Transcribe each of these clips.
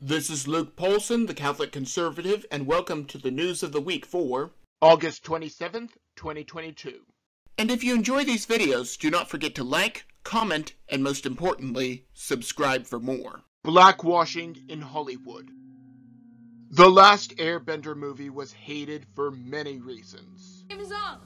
This is Luke Paulson, the Catholic Conservative, and welcome to the news of the week for August 27th, 2022. And if you enjoy these videos, do not forget to like, comment, and most importantly, subscribe for more. Blackwashing in Hollywood. The last Airbender movie was hated for many reasons. name is Ang.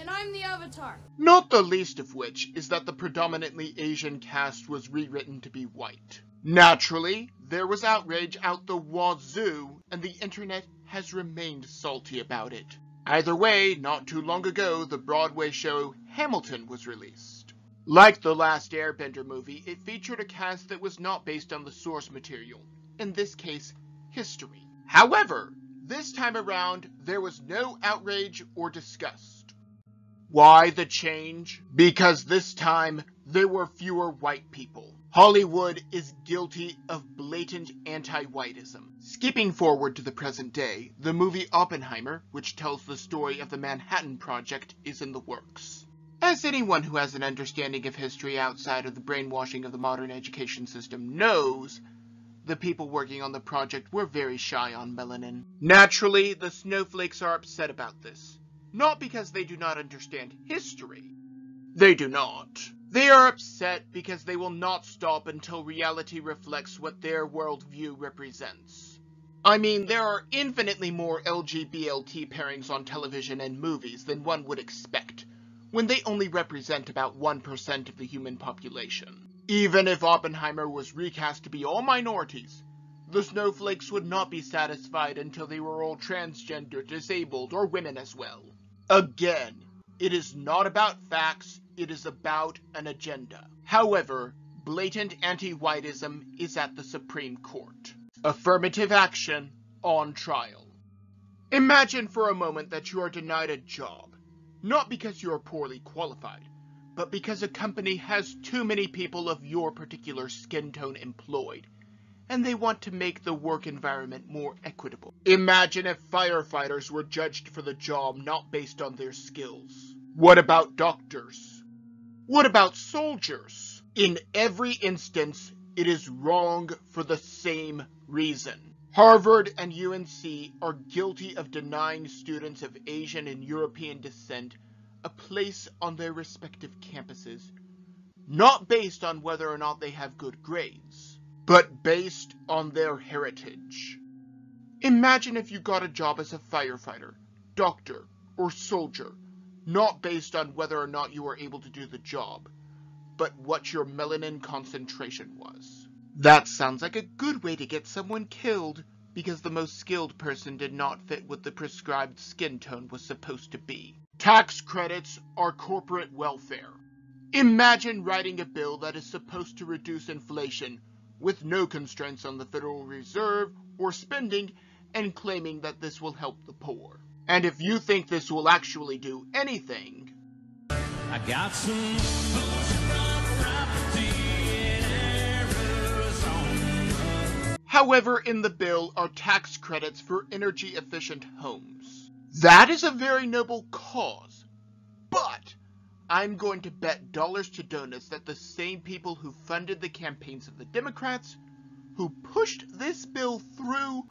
And I'm the Avatar. Not the least of which is that the predominantly Asian cast was rewritten to be white. Naturally, there was outrage out the wazoo, and the internet has remained salty about it. Either way, not too long ago, the Broadway show Hamilton was released. Like the last Airbender movie, it featured a cast that was not based on the source material, in this case, history. However, this time around, there was no outrage or disgust. Why the change? Because this time, there were fewer white people. Hollywood is guilty of blatant anti-whiteism. Skipping forward to the present day, the movie Oppenheimer, which tells the story of the Manhattan Project, is in the works. As anyone who has an understanding of history outside of the brainwashing of the modern education system knows, the people working on the project were very shy on melanin. Naturally, the snowflakes are upset about this. Not because they do not understand history. They do not. They are upset because they will not stop until reality reflects what their worldview represents. I mean, there are infinitely more LGBLT pairings on television and movies than one would expect, when they only represent about 1% of the human population. Even if Oppenheimer was recast to be all minorities, the snowflakes would not be satisfied until they were all transgender, disabled, or women as well. Again, it is not about facts, it is about an agenda. However, blatant anti-whiteism is at the Supreme Court. Affirmative action on trial. Imagine for a moment that you are denied a job, not because you are poorly qualified, but because a company has too many people of your particular skin tone employed, and they want to make the work environment more equitable. Imagine if firefighters were judged for the job not based on their skills. What about doctors? What about soldiers? In every instance, it is wrong for the same reason. Harvard and UNC are guilty of denying students of Asian and European descent a place on their respective campuses, not based on whether or not they have good grades but based on their heritage. Imagine if you got a job as a firefighter, doctor, or soldier, not based on whether or not you were able to do the job, but what your melanin concentration was. That sounds like a good way to get someone killed, because the most skilled person did not fit what the prescribed skin tone was supposed to be. Tax credits are corporate welfare. Imagine writing a bill that is supposed to reduce inflation with no constraints on the Federal Reserve or spending and claiming that this will help the poor. And if you think this will actually do anything, I got some However, in the bill are tax credits for energy efficient homes. That is a very noble cause, but I'm going to bet dollars to donuts that the same people who funded the campaigns of the Democrats, who pushed this bill through,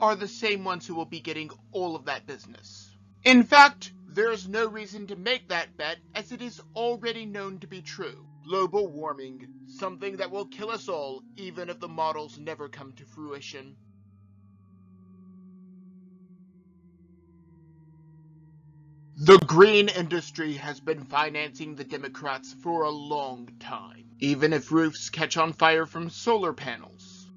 are the same ones who will be getting all of that business. In fact, there is no reason to make that bet as it is already known to be true. Global warming, something that will kill us all even if the models never come to fruition. The green industry has been financing the Democrats for a long time, even if roofs catch on fire from solar panels.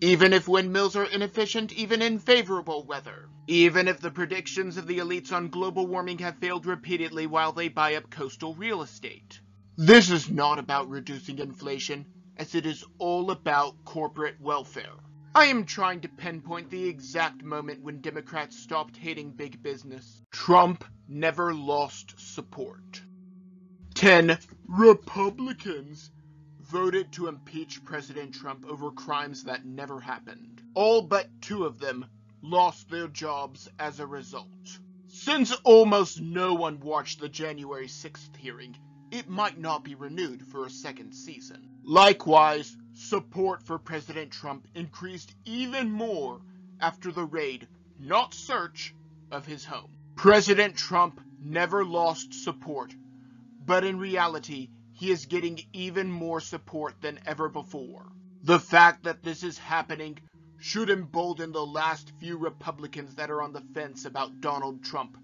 Even if windmills are inefficient even in favorable weather. Even if the predictions of the elites on global warming have failed repeatedly while they buy up coastal real estate. This is not about reducing inflation, as it is all about corporate welfare. I am trying to pinpoint the exact moment when Democrats stopped hating big business. Trump never lost support. 10 Republicans voted to impeach President Trump over crimes that never happened. All but two of them lost their jobs as a result. Since almost no one watched the January 6th hearing, it might not be renewed for a second season. Likewise, support for President Trump increased even more after the raid, not search, of his home. President Trump never lost support, but in reality, he is getting even more support than ever before. The fact that this is happening should embolden the last few Republicans that are on the fence about Donald Trump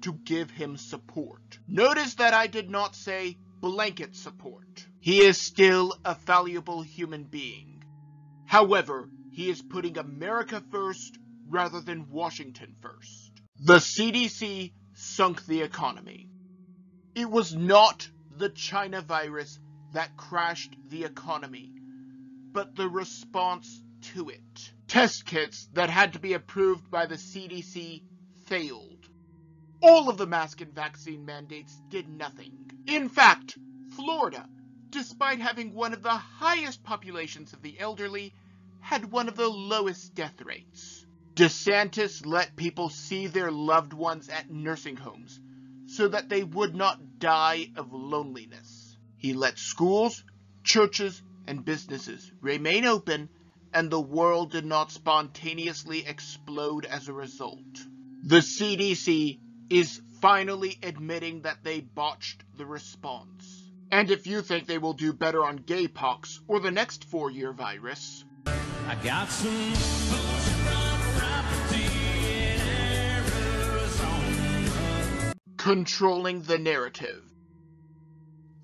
to give him support. Notice that I did not say blanket support. He is still a valuable human being. However, he is putting America first rather than Washington first. The CDC sunk the economy. It was not the China virus that crashed the economy, but the response to it. Test kits that had to be approved by the CDC failed. All of the mask and vaccine mandates did nothing. In fact, Florida, despite having one of the highest populations of the elderly, had one of the lowest death rates. DeSantis let people see their loved ones at nursing homes so that they would not die of loneliness. He let schools, churches, and businesses remain open and the world did not spontaneously explode as a result. The CDC is finally admitting that they botched the response. And if you think they will do better on gay gaypox or the next four-year virus, I got some Controlling the narrative.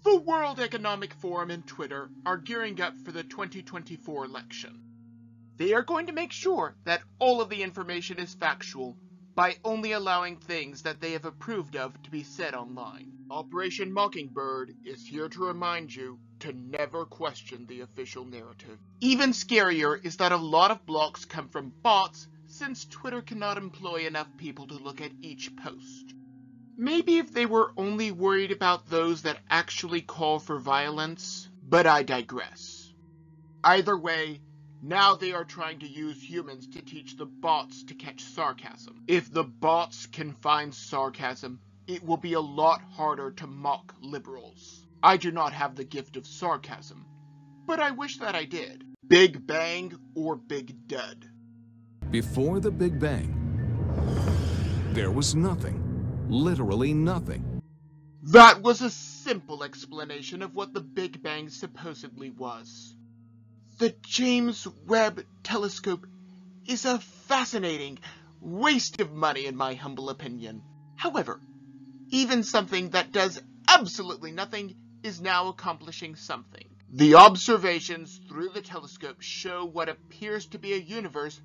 The World Economic Forum and Twitter are gearing up for the 2024 election. They are going to make sure that all of the information is factual by only allowing things that they have approved of to be said online. Operation Mockingbird is here to remind you to never question the official narrative. Even scarier is that a lot of blocks come from bots since Twitter cannot employ enough people to look at each post. Maybe if they were only worried about those that actually call for violence, but I digress. Either way, now they are trying to use humans to teach the bots to catch sarcasm. If the bots can find sarcasm, it will be a lot harder to mock liberals. I do not have the gift of sarcasm, but I wish that I did. Big Bang or Big Dud? Before the Big Bang, there was nothing. Literally nothing. That was a simple explanation of what the Big Bang supposedly was. The James Webb Telescope is a fascinating waste of money in my humble opinion. However, even something that does absolutely nothing is now accomplishing something. The observations through the telescope show what appears to be a universe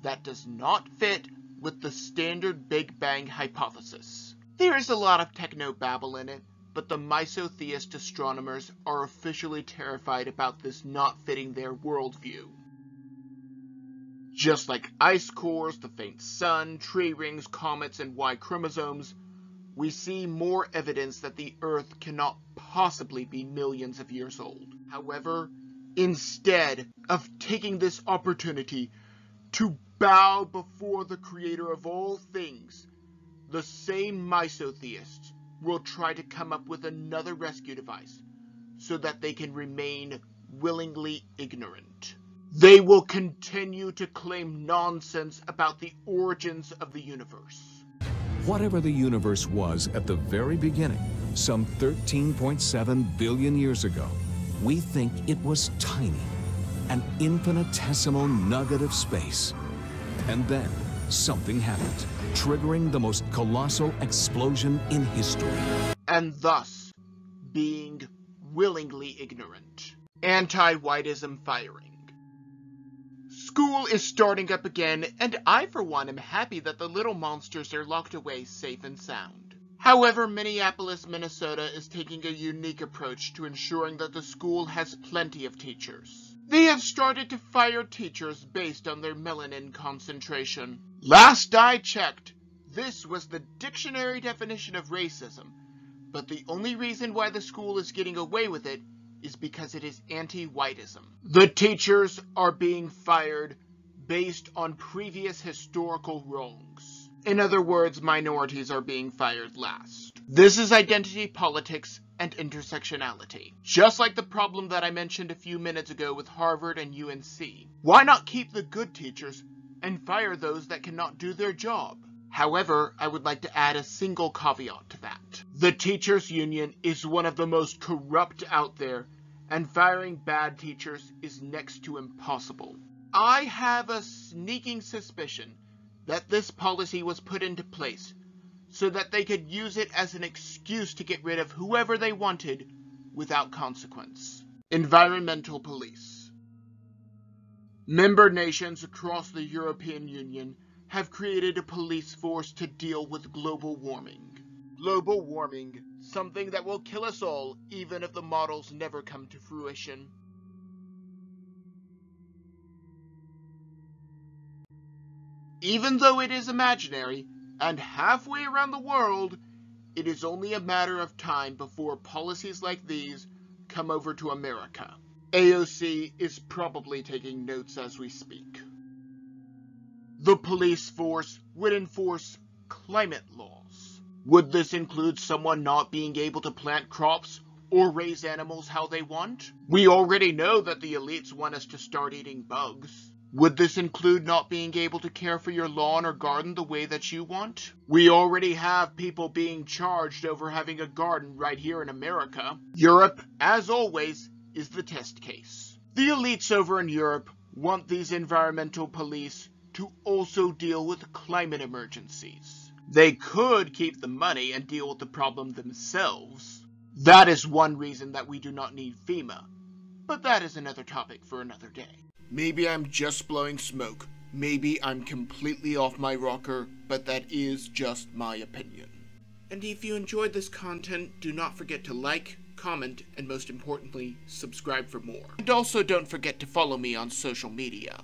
that does not fit with the standard Big Bang hypothesis. There is a lot of techno-babble in it, but the misotheist astronomers are officially terrified about this not fitting their worldview. Just like ice cores, the faint sun, tree rings, comets, and Y chromosomes, we see more evidence that the Earth cannot possibly be millions of years old. However, instead of taking this opportunity to bow before the creator of all things, the same misotheists will try to come up with another rescue device so that they can remain willingly ignorant. They will continue to claim nonsense about the origins of the universe. Whatever the universe was at the very beginning, some 13.7 billion years ago, we think it was tiny, an infinitesimal nugget of space. And then something happened triggering the most colossal explosion in history. And thus, being willingly ignorant. Anti-whiteism firing. School is starting up again, and I for one am happy that the little monsters are locked away safe and sound. However, Minneapolis, Minnesota is taking a unique approach to ensuring that the school has plenty of teachers. They have started to fire teachers based on their melanin concentration. Last I checked, this was the dictionary definition of racism, but the only reason why the school is getting away with it is because it is anti-whiteism. The teachers are being fired based on previous historical wrongs. In other words, minorities are being fired last. This is identity politics and intersectionality. Just like the problem that I mentioned a few minutes ago with Harvard and UNC. Why not keep the good teachers and fire those that cannot do their job? However, I would like to add a single caveat to that. The teachers union is one of the most corrupt out there, and firing bad teachers is next to impossible. I have a sneaking suspicion that this policy was put into place so that they could use it as an excuse to get rid of whoever they wanted without consequence. Environmental police. Member nations across the European Union have created a police force to deal with global warming. Global warming, something that will kill us all even if the models never come to fruition. Even though it is imaginary, and halfway around the world, it is only a matter of time before policies like these come over to America. AOC is probably taking notes as we speak. The police force would enforce climate laws. Would this include someone not being able to plant crops or raise animals how they want? We already know that the elites want us to start eating bugs. Would this include not being able to care for your lawn or garden the way that you want? We already have people being charged over having a garden right here in America. Europe, as always, is the test case. The elites over in Europe want these environmental police to also deal with climate emergencies. They could keep the money and deal with the problem themselves. That is one reason that we do not need FEMA, but that is another topic for another day. Maybe I'm just blowing smoke. Maybe I'm completely off my rocker, but that is just my opinion. And if you enjoyed this content, do not forget to like, comment, and most importantly, subscribe for more. And also don't forget to follow me on social media.